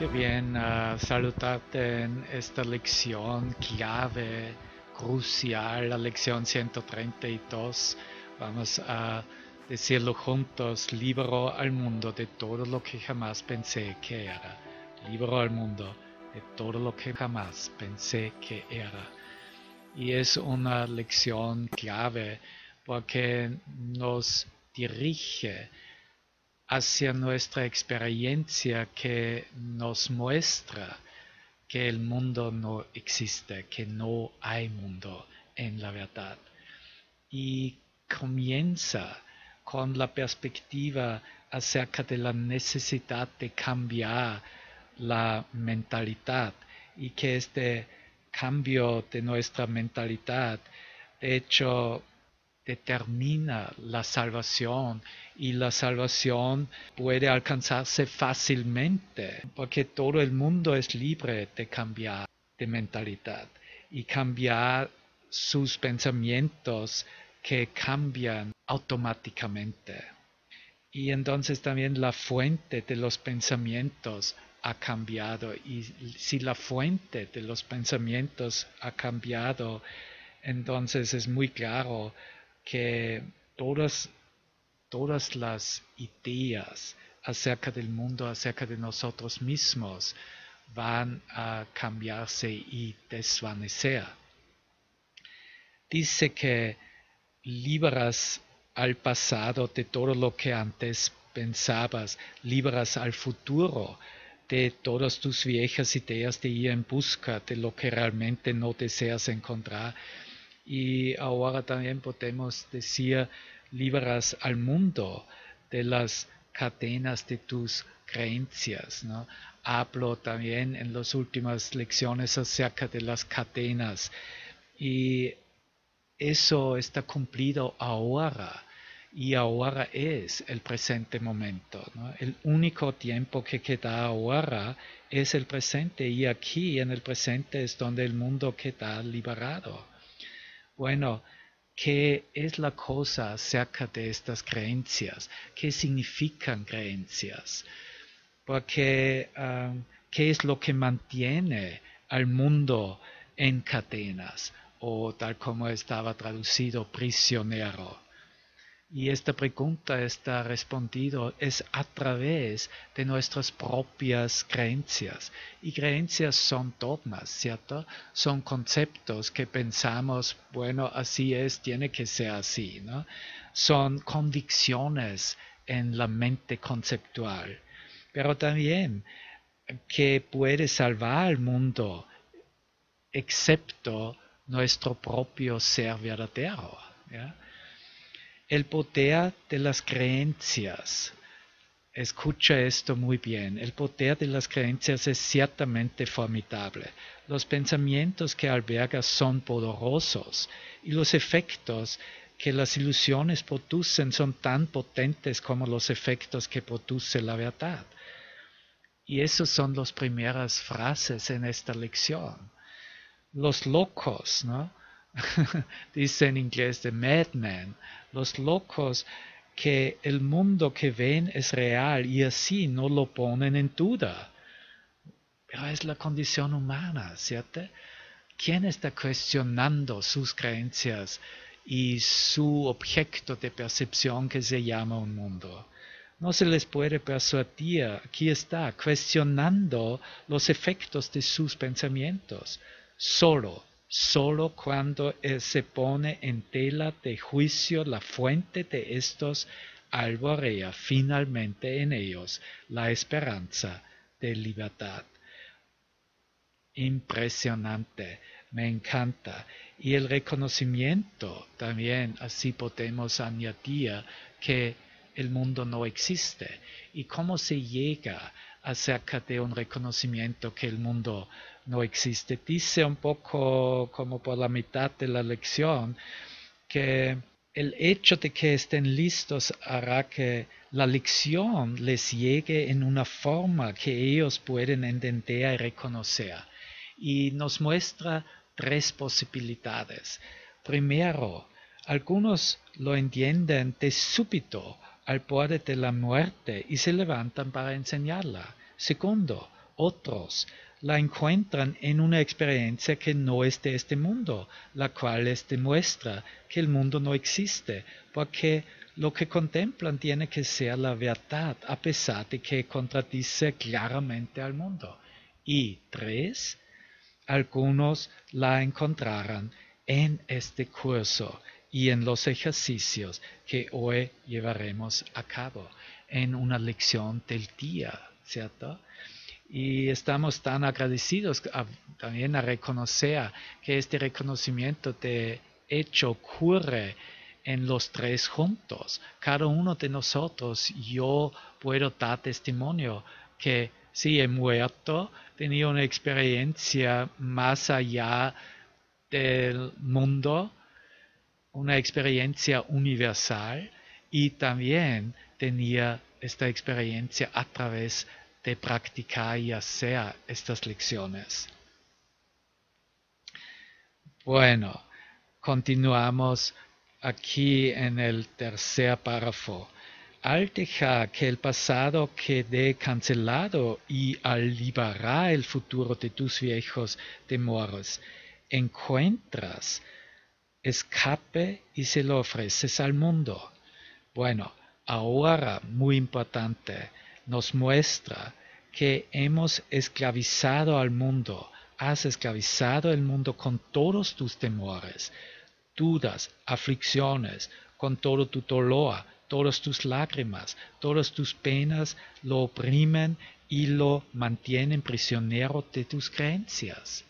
Qué bien uh, saludarte en esta lección clave, crucial, la lección 132. Vamos a decirlo juntos, libero al mundo de todo lo que jamás pensé que era. Libero al mundo de todo lo que jamás pensé que era. Y es una lección clave porque nos dirige hacia nuestra experiencia que nos muestra que el mundo no existe, que no hay mundo en la verdad. Y comienza con la perspectiva acerca de la necesidad de cambiar la mentalidad y que este cambio de nuestra mentalidad de hecho determina la salvación y la salvación puede alcanzarse fácilmente porque todo el mundo es libre de cambiar de mentalidad y cambiar sus pensamientos que cambian automáticamente. Y entonces también la fuente de los pensamientos ha cambiado y si la fuente de los pensamientos ha cambiado, entonces es muy claro que todas, todas las ideas acerca del mundo, acerca de nosotros mismos, van a cambiarse y desvanecer. Dice que liberas al pasado de todo lo que antes pensabas, liberas al futuro de todas tus viejas ideas de ir en busca de lo que realmente no deseas encontrar y ahora también podemos decir, liberas al mundo de las cadenas de tus creencias. ¿no? Hablo también en las últimas lecciones acerca de las cadenas y eso está cumplido ahora y ahora es el presente momento. El único tiempo que queda ahora es el presente y aquí en el presente es donde el mundo queda liberado. Bueno, ¿qué es la cosa acerca de estas creencias? ¿Qué significan creencias? Porque, um, ¿qué es lo que mantiene al mundo en cadenas? O tal como estaba traducido, prisionero. Y esta pregunta está respondido es a través de nuestras propias creencias. Y creencias son dogmas, ¿cierto? Son conceptos que pensamos, bueno, así es, tiene que ser así, ¿no? Son convicciones en la mente conceptual. Pero también que puede salvar al mundo, excepto nuestro propio ser verdadero. ¿ya? El poder de las creencias. Escucha esto muy bien. El poder de las creencias es ciertamente formidable. Los pensamientos que alberga son poderosos y los efectos que las ilusiones producen son tan potentes como los efectos que produce la verdad. Y esas son las primeras frases en esta lección. Los locos, ¿no? dice en inglés de madman, los locos que el mundo que ven es real y así no lo ponen en duda. Pero es la condición humana, ¿cierto? ¿Quién está cuestionando sus creencias y su objeto de percepción que se llama un mundo? No se les puede persuadir, aquí está, cuestionando los efectos de sus pensamientos. Solo solo cuando se pone en tela de juicio la fuente de estos alborea finalmente en ellos la esperanza de libertad. Impresionante, me encanta. Y el reconocimiento también, así podemos añadir que el mundo no existe. ¿Y cómo se llega acerca de un reconocimiento que el mundo no existe. Dice un poco como por la mitad de la lección que el hecho de que estén listos hará que la lección les llegue en una forma que ellos pueden entender y reconocer. Y nos muestra tres posibilidades. Primero, algunos lo entienden de súbito al borde de la muerte y se levantan para enseñarla. Segundo, otros la encuentran en una experiencia que no es de este mundo, la cual les demuestra que el mundo no existe, porque lo que contemplan tiene que ser la verdad, a pesar de que contradice claramente al mundo. Y tres, algunos la encontrarán en este curso y en los ejercicios que hoy llevaremos a cabo en una lección del día, ¿cierto? Y estamos tan agradecidos también a reconocer que este reconocimiento de hecho ocurre en los tres juntos. Cada uno de nosotros, yo puedo dar testimonio que sí he muerto, tenía una experiencia más allá del mundo, una experiencia universal y también tenía esta experiencia a través de practicar y hacer estas lecciones. Bueno, continuamos aquí en el tercer párrafo. Al dejar que el pasado quede cancelado y al liberar el futuro de tus viejos temores, encuentras escape y se lo ofreces al mundo. Bueno, ahora, muy importante, nos muestra que hemos esclavizado al mundo, has esclavizado el mundo con todos tus temores, dudas, aflicciones, con todo tu dolor, todas tus lágrimas, todas tus penas lo oprimen y lo mantienen prisionero de tus creencias.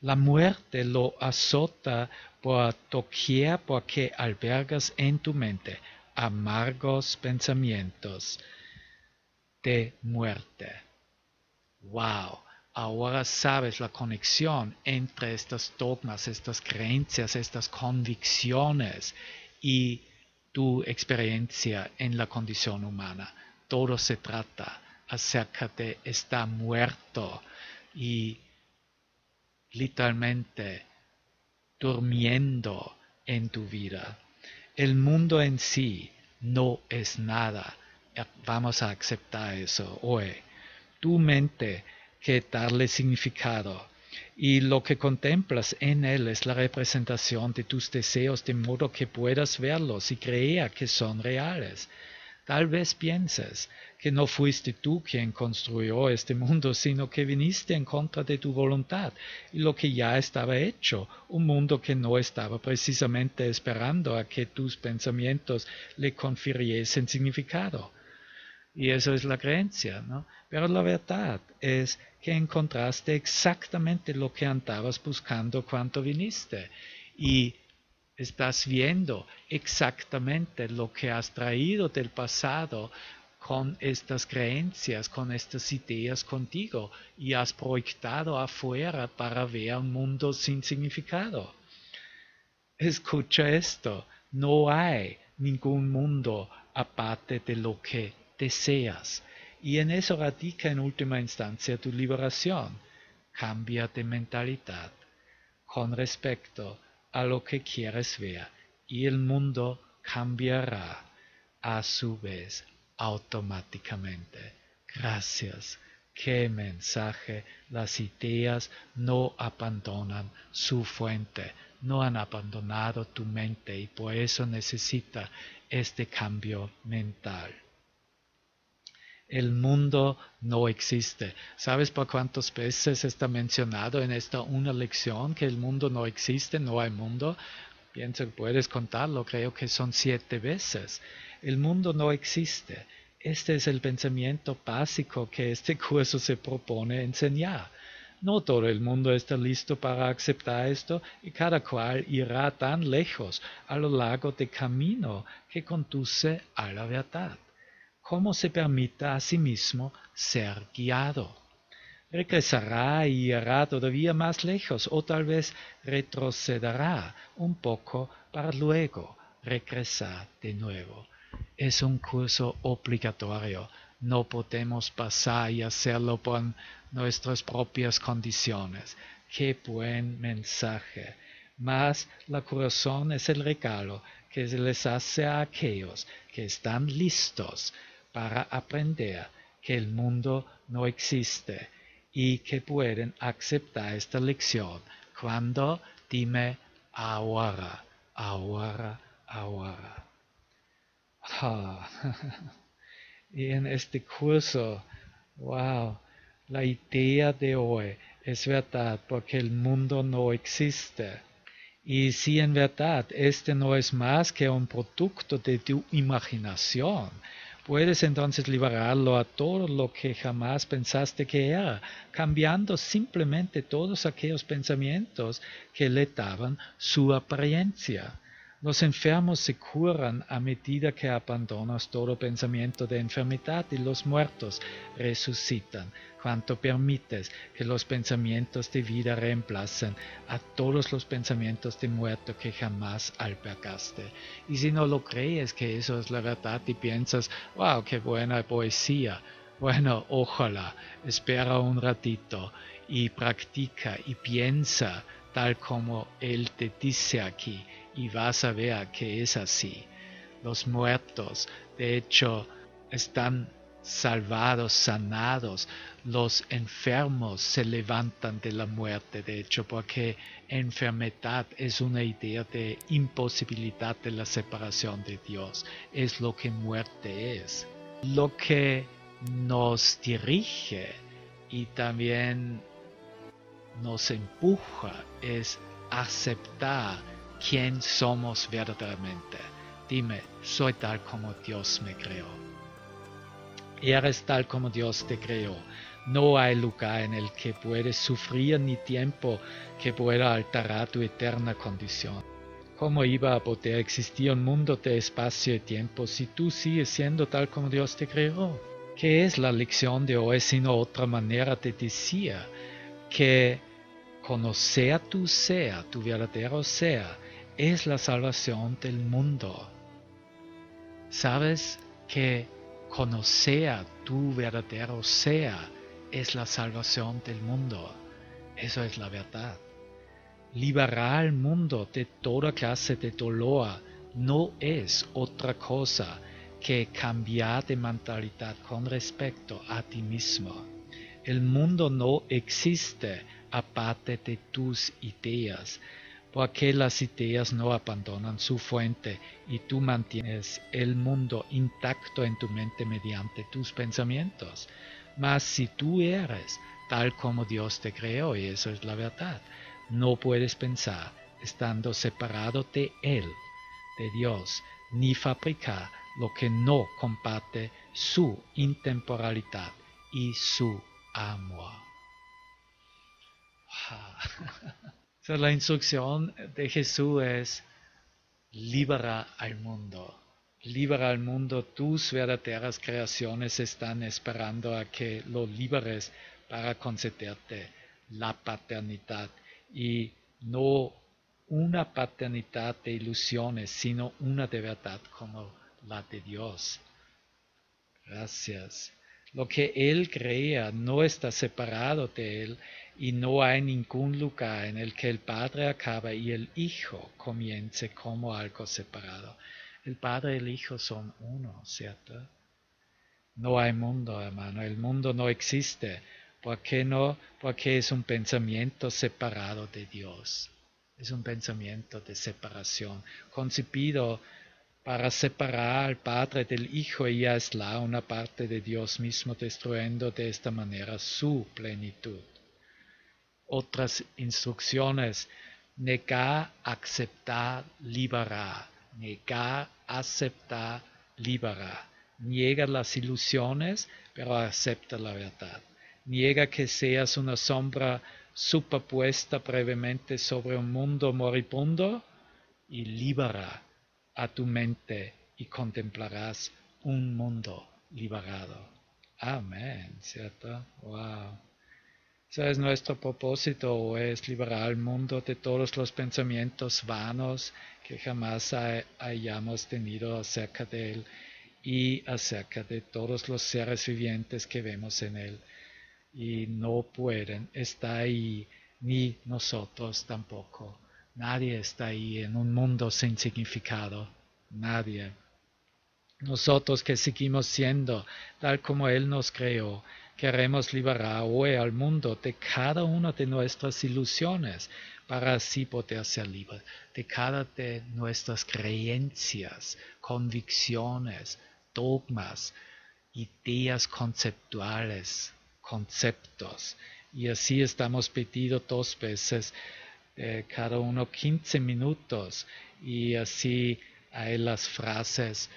La muerte lo azota por doquier porque albergas en tu mente amargos pensamientos de muerte. ¡Wow! Ahora sabes la conexión entre estas dogmas, estas creencias, estas convicciones y tu experiencia en la condición humana. Todo se trata acerca de estar muerto y literalmente durmiendo en tu vida. El mundo en sí no es nada. Vamos a aceptar eso hoy. Tu mente que darle significado. Y lo que contemplas en él es la representación de tus deseos de modo que puedas verlos y creer que son reales. Tal vez pienses que no fuiste tú quien construyó este mundo, sino que viniste en contra de tu voluntad y lo que ya estaba hecho, un mundo que no estaba precisamente esperando a que tus pensamientos le confiriesen significado. Y eso es la creencia, ¿no? Pero la verdad es que encontraste exactamente lo que andabas buscando cuando viniste. Y estás viendo exactamente lo que has traído del pasado con estas creencias, con estas ideas contigo y has proyectado afuera para ver un mundo sin significado. Escucha esto, no hay ningún mundo aparte de lo que deseas. Y en eso radica en última instancia tu liberación. Cambia de mentalidad con respecto a lo que quieres ver y el mundo cambiará a su vez automáticamente. Gracias. Qué mensaje. Las ideas no abandonan su fuente, no han abandonado tu mente y por eso necesita este cambio mental el mundo no existe. ¿Sabes por cuántas veces está mencionado en esta una lección que el mundo no existe, no hay mundo? Pienso que puedes contarlo, creo que son siete veces. El mundo no existe. Este es el pensamiento básico que este curso se propone enseñar. No todo el mundo está listo para aceptar esto y cada cual irá tan lejos a lo largo del camino que conduce a la verdad cómo se permita a sí mismo ser guiado. Regresará y irá todavía más lejos o tal vez retrocederá un poco para luego regresar de nuevo. Es un curso obligatorio. No podemos pasar y hacerlo por nuestras propias condiciones. Qué buen mensaje. Mas la corazón es el regalo que se les hace a aquellos que están listos para aprender que el mundo no existe y que pueden aceptar esta lección cuando dime ahora, ahora, ahora. Ah, y en este curso, wow, la idea de hoy es verdad porque el mundo no existe. Y si en verdad este no es más que un producto de tu imaginación, puedes entonces liberarlo a todo lo que jamás pensaste que era, cambiando simplemente todos aquellos pensamientos que le daban su apariencia. Los enfermos se curan a medida que abandonas todo pensamiento de enfermedad y los muertos resucitan. Cuanto permites que los pensamientos de vida reemplacen a todos los pensamientos de muerto que jamás albergaste. Y si no lo crees que eso es la verdad y piensas, wow, qué buena poesía, bueno, ojalá, espera un ratito y practica y piensa tal como Él te dice aquí y vas a ver que es así. Los muertos, de hecho, están salvados, sanados. Los enfermos se levantan de la muerte, de hecho, porque enfermedad es una idea de imposibilidad de la separación de Dios. Es lo que muerte es. Lo que nos dirige y también nos empuja es aceptar quién somos verdaderamente. Dime, soy tal como Dios me creó. Eres tal como Dios te creó. No hay lugar en el que puedes sufrir ni tiempo que pueda alterar tu eterna condición. ¿Cómo iba a poder existir un mundo de espacio y tiempo si tú sigues siendo tal como Dios te creó? ¿Qué es la lección de hoy sino otra manera de decir que conocer tu ser, tu verdadero ser, es la salvación del mundo. ¿Sabes que conocer tu verdadero ser es la salvación del mundo? Eso es la verdad. Liberar al mundo de toda clase de dolor no es otra cosa que cambiar de mentalidad con respecto a ti mismo. El mundo no existe aparte de tus ideas, porque las ideas no abandonan su fuente y tú mantienes el mundo intacto en tu mente mediante tus pensamientos. Mas si tú eres tal como Dios te creó, y eso es la verdad, no puedes pensar estando separado de Él, de Dios, ni fabricar lo que no comparte su intemporalidad y su amor. la instrucción de Jesús es libera al mundo. Libera al mundo, tus verdaderas creaciones están esperando a que lo liberes para concederte la paternidad y no una paternidad de ilusiones, sino una de verdad como la de Dios. Gracias. Lo que Él crea no está separado de Él, y no hay ningún lugar en el que el Padre acaba y el Hijo comience como algo separado. El Padre y el Hijo son uno, ¿cierto? No hay mundo, hermano. El mundo no existe. ¿Por qué no? Porque es un pensamiento separado de Dios. Es un pensamiento de separación, concipido para separar al Padre del Hijo y aislar una parte de Dios mismo, destruyendo de esta manera su plenitud otras instrucciones, negar, aceptar, liberar, negar, aceptar, liberar. Niega las ilusiones, pero acepta la verdad. Niega que seas una sombra superpuesta brevemente sobre un mundo moribundo y libera a tu mente y contemplarás un mundo liberado. Amén, ¿cierto? Wow. ¿Sabes? Nuestro propósito es liberar al mundo de todos los pensamientos vanos que jamás hayamos tenido acerca de él y acerca de todos los seres vivientes que vemos en él. Y no pueden, está ahí, ni nosotros tampoco. Nadie está ahí en un mundo sin significado. Nadie. Nosotros que seguimos siendo tal como Él nos creó, queremos liberar hoy al mundo de cada una de nuestras ilusiones para así poder ser libres de cada de nuestras creencias, convicciones, dogmas, ideas conceptuales, conceptos. Y así estamos pedido dos veces, eh, cada uno 15 minutos. Y así hay las frases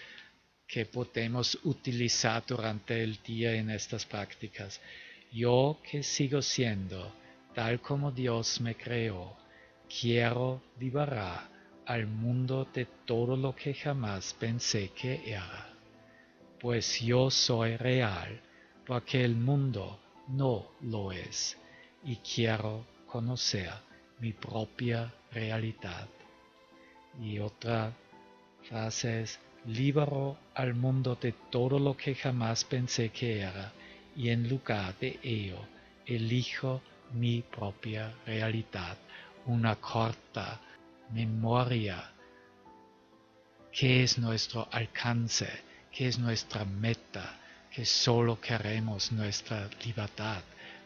que podemos utilizar durante el día en estas prácticas. Yo que sigo siendo tal como Dios me creó, quiero liberar al mundo de todo lo que jamás pensé que era, pues yo soy real porque el mundo no lo es y quiero conocer mi propia realidad. Y otra frase es, libero al mundo de todo lo que jamás pensé que era y en lugar de ello elijo mi propia realidad, una corta memoria, qué es nuestro alcance, qué es nuestra meta, que solo queremos nuestra libertad,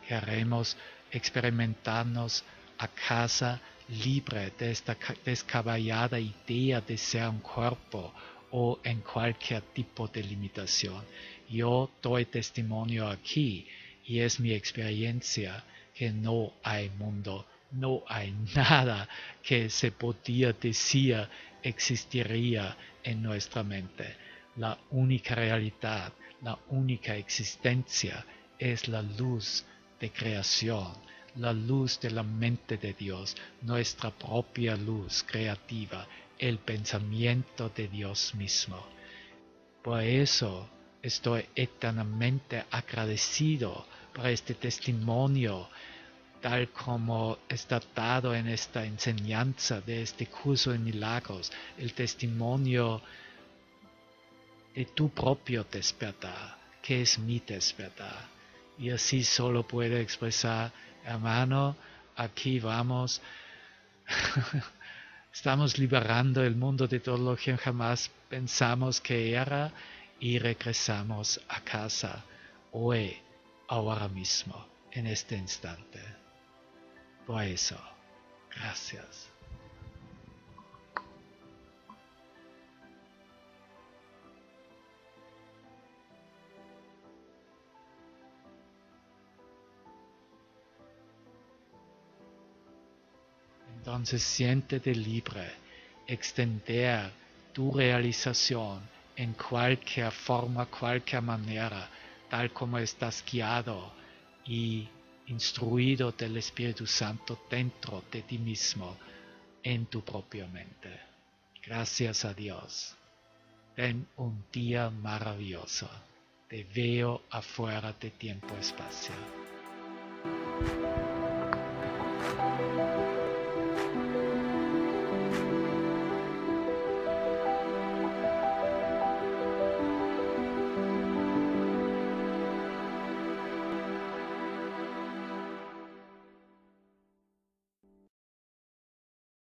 queremos experimentarnos a casa libre de esta descabellada idea de ser un cuerpo o en cualquier tipo de limitación. Yo doy testimonio aquí y es mi experiencia que no hay mundo, no hay nada que se podía decir existiría en nuestra mente. La única realidad, la única existencia es la luz de creación, la luz de la mente de Dios, nuestra propia luz creativa, el pensamiento de Dios mismo. Por eso estoy eternamente agradecido por este testimonio, tal como está dado en esta enseñanza de este curso de milagros, el testimonio de tu propio despertar, que es mi despertar. Y así solo puedo expresar, hermano, aquí vamos. Estamos liberando el mundo de todo lo que jamás pensamos que era y regresamos a casa hoy, ahora mismo, en este instante. Por eso, gracias. Entonces siéntete libre, extender tu realización en cualquier forma, cualquier manera, tal como estás guiado y instruido del Espíritu Santo dentro de ti mismo, en tu propia mente. Gracias a Dios. Ten un día maravilloso. Te veo afuera de tiempo-espacio.